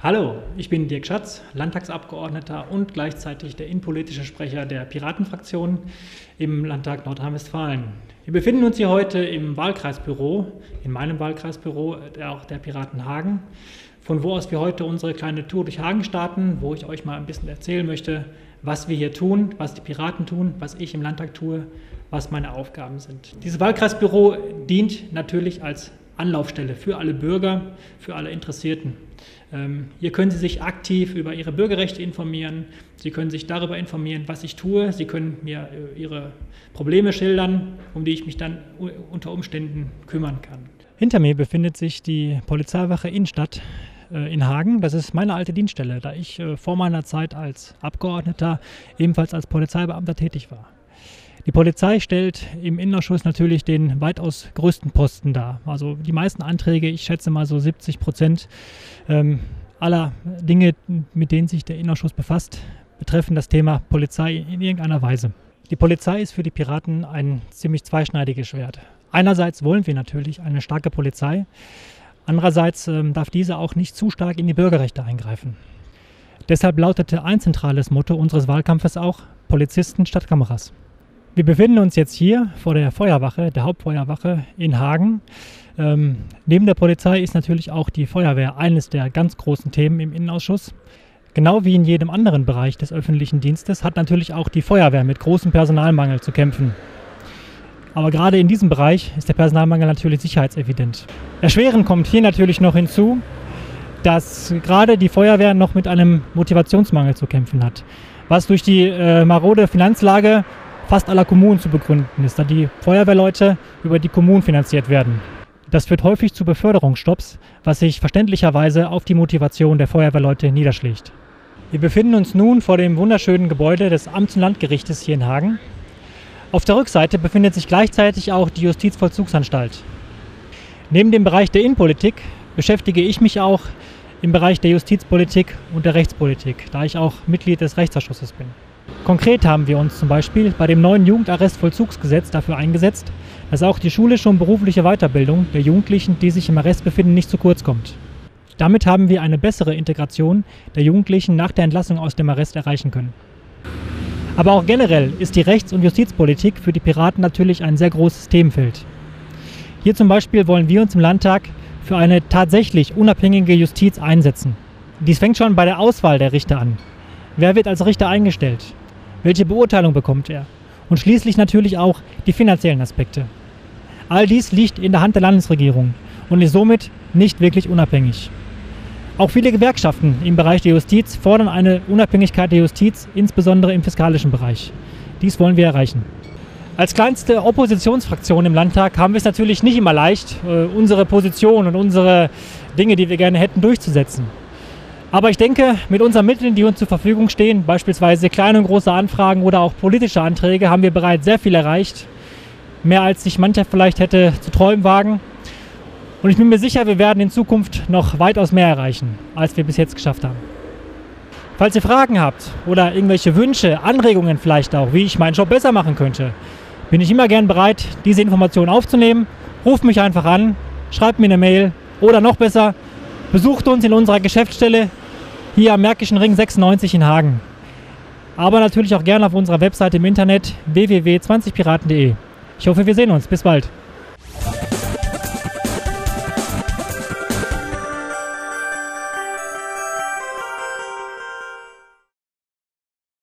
Hallo, ich bin Dirk Schatz, Landtagsabgeordneter und gleichzeitig der innenpolitische Sprecher der Piratenfraktion im Landtag Nordrhein-Westfalen. Wir befinden uns hier heute im Wahlkreisbüro, in meinem Wahlkreisbüro, auch der Piraten Hagen, von wo aus wir heute unsere kleine Tour durch Hagen starten, wo ich euch mal ein bisschen erzählen möchte, was wir hier tun, was die Piraten tun, was ich im Landtag tue, was meine Aufgaben sind. Dieses Wahlkreisbüro dient natürlich als Anlaufstelle für alle Bürger, für alle Interessierten. Ähm, hier können Sie sich aktiv über Ihre Bürgerrechte informieren. Sie können sich darüber informieren, was ich tue. Sie können mir äh, Ihre Probleme schildern, um die ich mich dann unter Umständen kümmern kann. Hinter mir befindet sich die Polizeiwache Innenstadt äh, in Hagen. Das ist meine alte Dienststelle, da ich äh, vor meiner Zeit als Abgeordneter ebenfalls als Polizeibeamter tätig war. Die Polizei stellt im Innenausschuss natürlich den weitaus größten Posten dar. Also die meisten Anträge, ich schätze mal so 70 Prozent ähm, aller Dinge, mit denen sich der Innenausschuss befasst, betreffen das Thema Polizei in irgendeiner Weise. Die Polizei ist für die Piraten ein ziemlich zweischneidiges Schwert. Einerseits wollen wir natürlich eine starke Polizei, andererseits ähm, darf diese auch nicht zu stark in die Bürgerrechte eingreifen. Deshalb lautete ein zentrales Motto unseres Wahlkampfes auch Polizisten statt Kameras. Wir befinden uns jetzt hier vor der Feuerwache, der Hauptfeuerwache in Hagen. Ähm, neben der Polizei ist natürlich auch die Feuerwehr eines der ganz großen Themen im Innenausschuss. Genau wie in jedem anderen Bereich des öffentlichen Dienstes hat natürlich auch die Feuerwehr mit großem Personalmangel zu kämpfen. Aber gerade in diesem Bereich ist der Personalmangel natürlich sicherheitsevident. Erschwerend kommt hier natürlich noch hinzu, dass gerade die Feuerwehr noch mit einem Motivationsmangel zu kämpfen hat, was durch die äh, marode Finanzlage fast aller Kommunen zu begründen ist, da die Feuerwehrleute über die Kommunen finanziert werden. Das führt häufig zu Beförderungsstopps, was sich verständlicherweise auf die Motivation der Feuerwehrleute niederschlägt. Wir befinden uns nun vor dem wunderschönen Gebäude des Amts- und Landgerichtes hier in Hagen. Auf der Rückseite befindet sich gleichzeitig auch die Justizvollzugsanstalt. Neben dem Bereich der Innenpolitik beschäftige ich mich auch im Bereich der Justizpolitik und der Rechtspolitik, da ich auch Mitglied des Rechtsausschusses bin. Konkret haben wir uns zum Beispiel bei dem neuen Jugendarrestvollzugsgesetz dafür eingesetzt, dass auch die schulische und berufliche Weiterbildung der Jugendlichen, die sich im Arrest befinden, nicht zu kurz kommt. Damit haben wir eine bessere Integration der Jugendlichen nach der Entlassung aus dem Arrest erreichen können. Aber auch generell ist die Rechts- und Justizpolitik für die Piraten natürlich ein sehr großes Themenfeld. Hier zum Beispiel wollen wir uns im Landtag für eine tatsächlich unabhängige Justiz einsetzen. Dies fängt schon bei der Auswahl der Richter an. Wer wird als Richter eingestellt? Welche Beurteilung bekommt er? Und schließlich natürlich auch die finanziellen Aspekte. All dies liegt in der Hand der Landesregierung und ist somit nicht wirklich unabhängig. Auch viele Gewerkschaften im Bereich der Justiz fordern eine Unabhängigkeit der Justiz, insbesondere im fiskalischen Bereich. Dies wollen wir erreichen. Als kleinste Oppositionsfraktion im Landtag haben wir es natürlich nicht immer leicht, äh, unsere Position und unsere Dinge, die wir gerne hätten, durchzusetzen. Aber ich denke, mit unseren Mitteln, die uns zur Verfügung stehen, beispielsweise kleine und große Anfragen oder auch politische Anträge, haben wir bereits sehr viel erreicht. Mehr als sich mancher vielleicht hätte zu träumen wagen. Und ich bin mir sicher, wir werden in Zukunft noch weitaus mehr erreichen, als wir bis jetzt geschafft haben. Falls ihr Fragen habt oder irgendwelche Wünsche, Anregungen vielleicht auch, wie ich meinen Job besser machen könnte, bin ich immer gern bereit, diese Informationen aufzunehmen. Ruft mich einfach an, schreibt mir eine Mail oder noch besser, besucht uns in unserer Geschäftsstelle hier am Märkischen Ring 96 in Hagen. Aber natürlich auch gerne auf unserer Webseite im Internet www.20piraten.de. Ich hoffe, wir sehen uns. Bis bald.